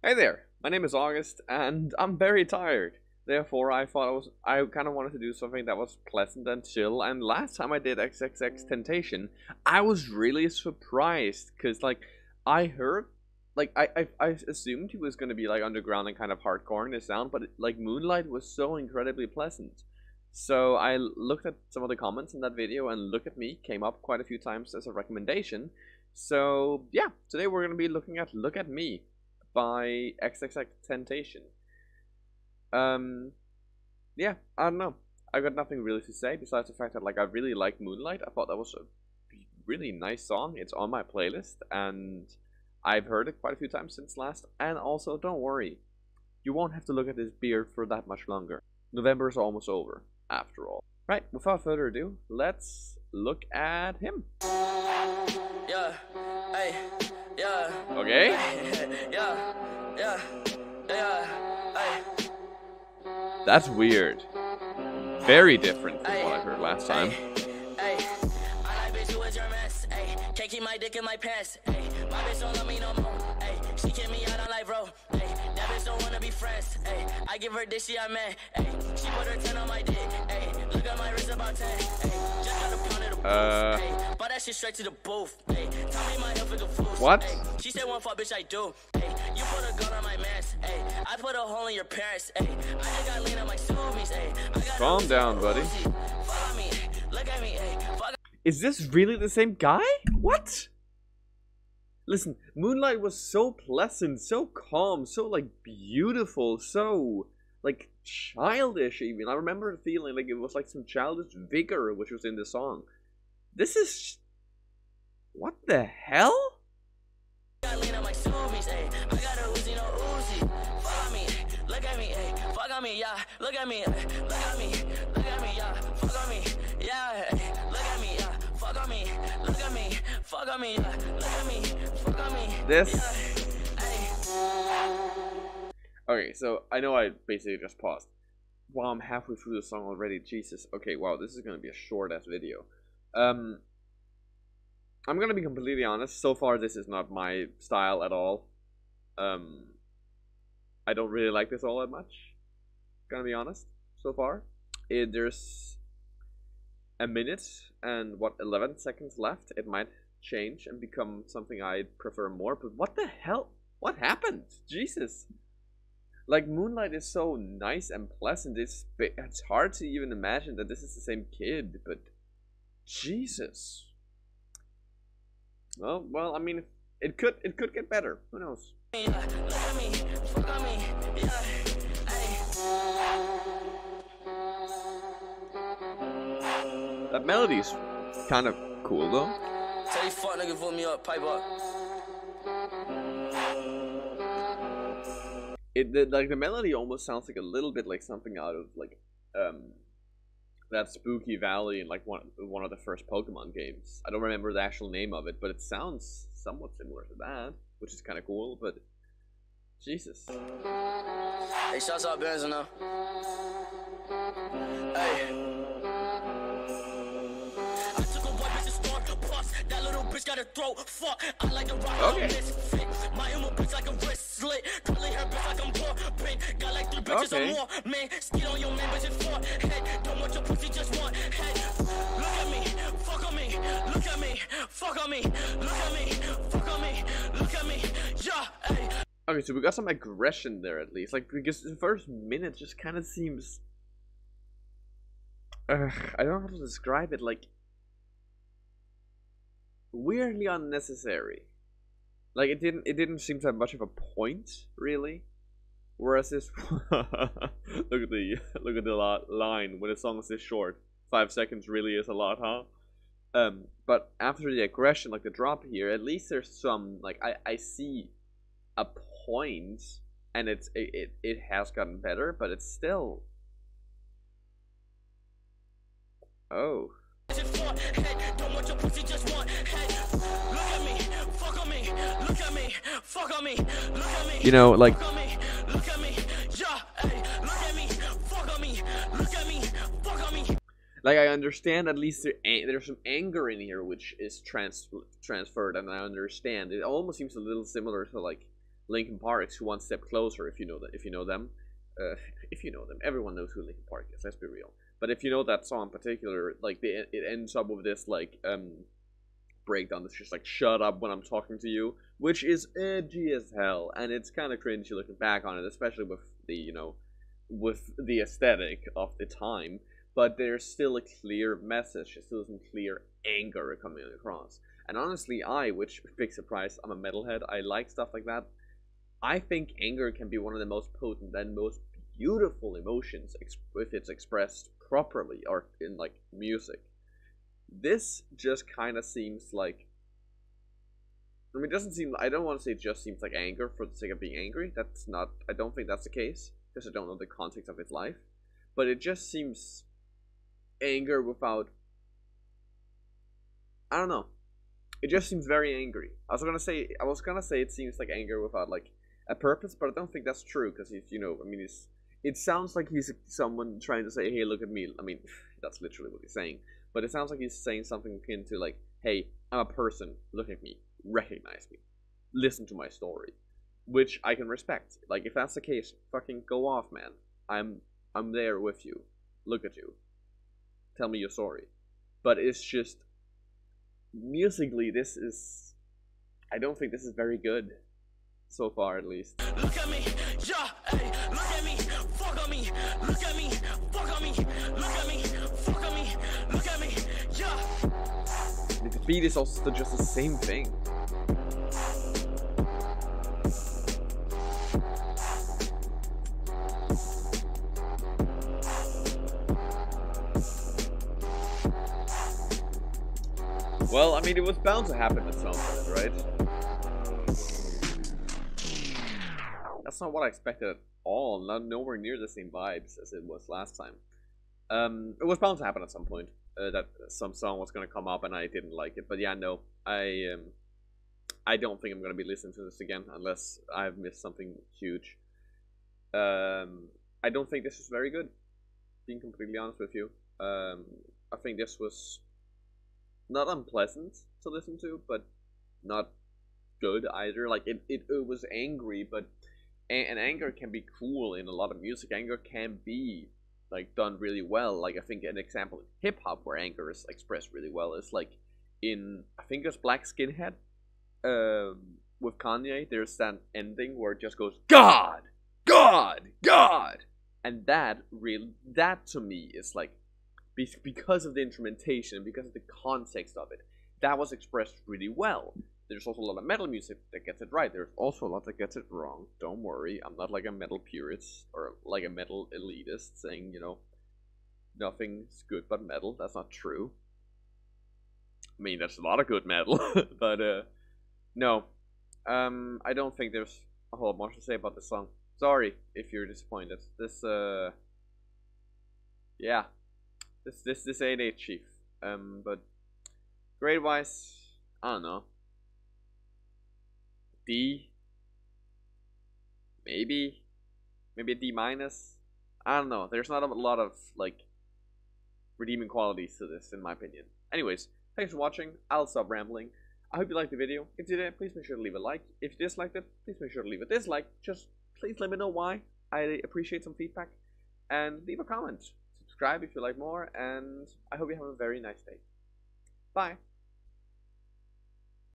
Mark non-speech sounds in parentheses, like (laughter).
Hey there, my name is August, and I'm very tired. Therefore, I thought I was I kind of wanted to do something that was pleasant and chill. And last time I did XXXTentacion, I was really surprised because like I heard, like I I, I assumed he was gonna be like underground and kind of hardcore in his sound, but like Moonlight was so incredibly pleasant. So I looked at some of the comments in that video, and Look at Me came up quite a few times as a recommendation. So yeah, today we're gonna be looking at Look at Me by XXX Temptation. Um, yeah, I don't know. I got nothing really to say besides the fact that like I really like Moonlight. I thought that was a really nice song. It's on my playlist and I've heard it quite a few times since last. And also, don't worry, you won't have to look at this beard for that much longer. November is almost over, after all. Right, without further ado, let's look at him. Yeah, hey, yeah. Okay. (laughs) yeah, yeah, yeah. That's weird. Very different from what I heard last time. Hey, I bitch, you was your mess. Hey, can't keep my dick in my pants. Hey, my bitch don't love me no more. Hey, she kick me out on life, bro. Hey, that bitch don't wanna be friends. Hey, I give her dick, she I man. Hey, she put her 10 on my dick. Hey, look at my wrist about 10. Hey, just got a pound of the Uh. That shit straight to the booth. Hey, tell me my health is a fool. What? Hey, she said one fuck, bitch, I do. Hey, you put a gun on my mask. Hey, I put a hole in your parents. Hey, I just got lean on my zoomies. Hey, I got Calm down, buddy. Follow me. Look at me. Hey, fuck Is this really the same guy? What? Listen, Moonlight was so pleasant, so calm, so like beautiful, so like childish even. I remember feeling like it was like some childish vigor which was in the song. This is what the hell? This Okay, so I know I basically just paused. Wow, I'm halfway through the song already. Jesus. Okay, wow, this is gonna be a short ass video. Um, I'm gonna be completely honest. So far, this is not my style at all. Um, I don't really like this all that much. Gonna be honest. So far, it, there's a minute and what 11 seconds left. It might change and become something I prefer more. But what the hell? What happened? Jesus like Moonlight is so nice and pleasant. It's it's hard to even imagine that this is the same kid, but Jesus. Well, well, I mean, it could it could get better. Who knows? Yeah, look at me, fuck on me, yeah. ayy. That melody's kind of cool though. Tell you fuck nigga, me up, pipe up. It the, like the melody almost sounds like a little bit like something out of like um that spooky valley in like one one of the first Pokemon games. I don't remember the actual name of it, but it sounds somewhat similar to that, which is kind of cool. But Jesus. Hey, shouts out Benz now. Hey. That little bitch got a throat. Fuck. I like the rock. Okay. Misfit. My emo bitch like a wrist slit. Curly hair bitch like I'm poor. Pink. Got like three bitches Okay. or more. Man, skid on your man, bitch, it's for head. Don't want your pussy, just want head. Look at me. Fuck on me. Look at me. Fuck on me. Look at me. Fuck on me. Look at me. Yeah. Hey. Okay, so we got some aggression there at least. Like because the first minute just kind of seems. Ugh, I don't know how to describe it. Like weirdly unnecessary. Like it didn't. It didn't seem to have much of a point, really. Whereas this, (laughs) look at the look at the line when a song is this short. Five seconds really is a lot, huh? Um, but after the aggression, like the drop here, at least there's some like I I see a point, and it's it it, it has gotten better, but it's still. Oh. Just for head. Don't want your pussy, just want head. Look at me. Fuck on me. Look at me. Fuck on me. Look at me. You know, like Fuck on me, look at me, yeah, hey, look at me, fuck on me, look at me, fuck on me. like I understand at least there, there's some anger in here which is trans transferred, and I understand. It almost seems a little similar to like Linkin Park's "Who One Step Closer" if you know that if you know them, uh, (laughs) if you know them, everyone knows who Linkin Park is. Let's be real. But if you know that song in particular, like the, it ends up with this like um breakdown that's just like "Shut up when I'm talking to you," which is edgy as hell, and it's kind of cringy looking back on it, especially with the you know with the aesthetic of the time. But there's still a clear message, there's still some clear anger coming across. And honestly, I, which (laughs) big surprise, I'm a metalhead. I like stuff like that. I think anger can be one of the most potent and most beautiful emotions if it's expressed properly or in like music. This just kind of seems like. I mean, it doesn't seem. I don't want to say it just seems like anger for the sake of being angry. That's not. I don't think that's the case because I don't know the context of his life. But it just seems anger without. I don't know. It just seems very angry. I was gonna say. I was gonna say it seems like anger without like a purpose, but I don't think that's true because he's. You know. I mean, he's. It sounds like he's someone trying to say, "Hey, look at me." I mean, that's literally what he's saying. But it sounds like he's saying something akin to like, "Hey, I'm a person. Look at me. Recognize me. Listen to my story." Which I can respect. Like, if that's the case, fucking go off, man. I'm I'm there with you. Look at you. Tell me your story. But it's just musically, this is. I don't think this is very good so far, at least. Look at me, yeah, hey, look at me, fuck on me, look at me, fuck on me, look at me, fuck on me, look at me, yeah. The beat is also just the same thing. Well, I mean, it was bound to happen at some point, right? That's not what I expected at all. Not nowhere near the same vibes as it was last time. Um, it was bound to happen at some point uh, that some song was gonna come up and I didn't like it. But yeah, no, I um, I don't think I'm gonna be listening to this again unless I've missed something huge. Um, I don't think this is very good. Being completely honest with you, um, I think this was not unpleasant to listen to, but not good either. Like it, it, it was angry, but and anger can be cool in a lot of music. Anger can be like done really well. Like I think an example in hip hop where anger is expressed really well is like in I think it's Black Skinhead. Um, with Kanye, there's that ending where it just goes God, God, God, and that real that to me is like because of the instrumentation, because of the context of it, that was expressed really well. There's also a lot of metal music that gets it right. There's also a lot that gets it wrong. Don't worry, I'm not like a metal purist or like a metal elitist saying, you know, nothing's good but metal. That's not true. I mean, there's a lot of good metal, (laughs) but uh, no, um, I don't think there's a whole lot more to say about this song. Sorry if you're disappointed. This, uh, yeah, this this this ain't it, Chief. Um, but grade wise, I don't know. D. Maybe, maybe a D minus. I don't know. There's not a lot of like redeeming qualities to this, in my opinion. Anyways, thanks for watching. I'll stop rambling. I hope you liked the video. If you did, please make sure to leave a like. If you disliked it, please make sure to leave a dislike. Just please let me know why. I appreciate some feedback. And leave a comment subscribe if you like more, and I hope you have a very nice day. Bye.